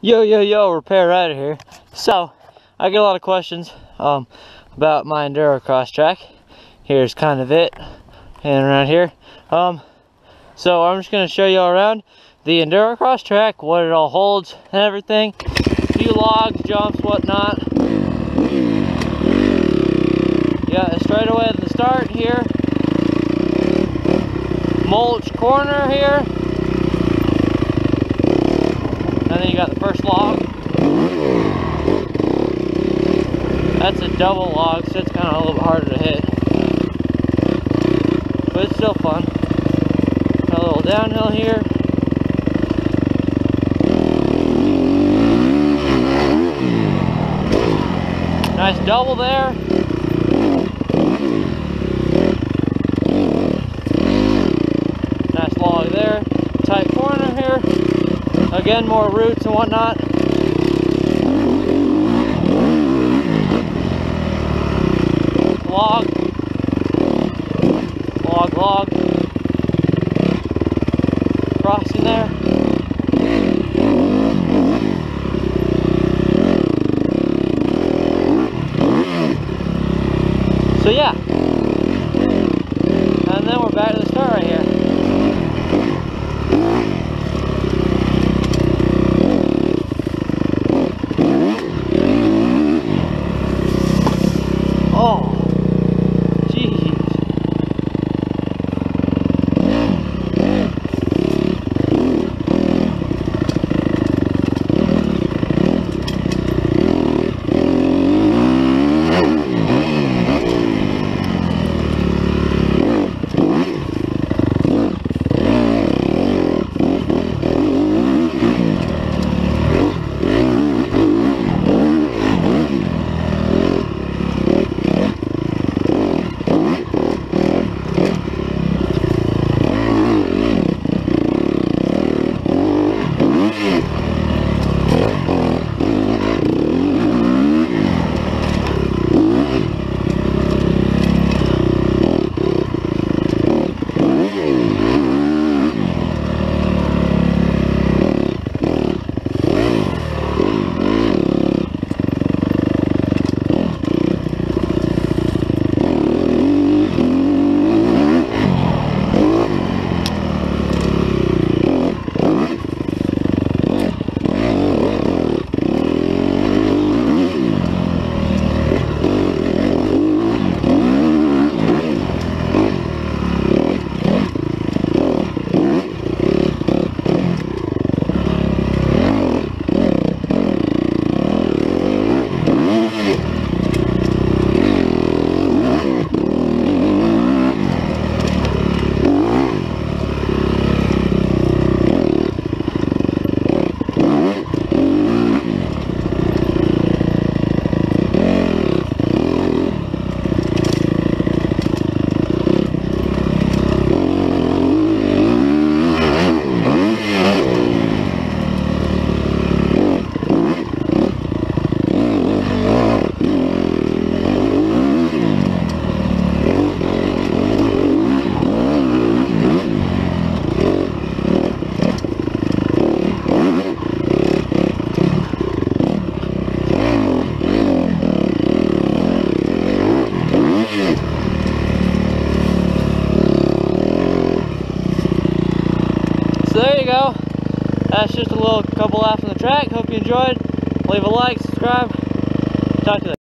Yo, yo, yo, Repair Rider here. So, I get a lot of questions um, about my Enduro cross track. Here's kind of it, and around here. Um, so, I'm just going to show you all around the Enduro cross track, what it all holds and everything. A few logs, jumps, whatnot. Yeah, straight away at the start here. Mulch corner here. And then you got the first log. That's a double log, so it's kind of a little harder to hit. But it's still fun. Got a little downhill here. Nice double there. Nice log there. Tight corner here. Again, more roots and whatnot. Log. Log, log. Crossing there. So yeah. And then we're back to the start right here. So there you go. That's just a little couple laps on the track. Hope you enjoyed. Leave a like, subscribe. Talk to you later.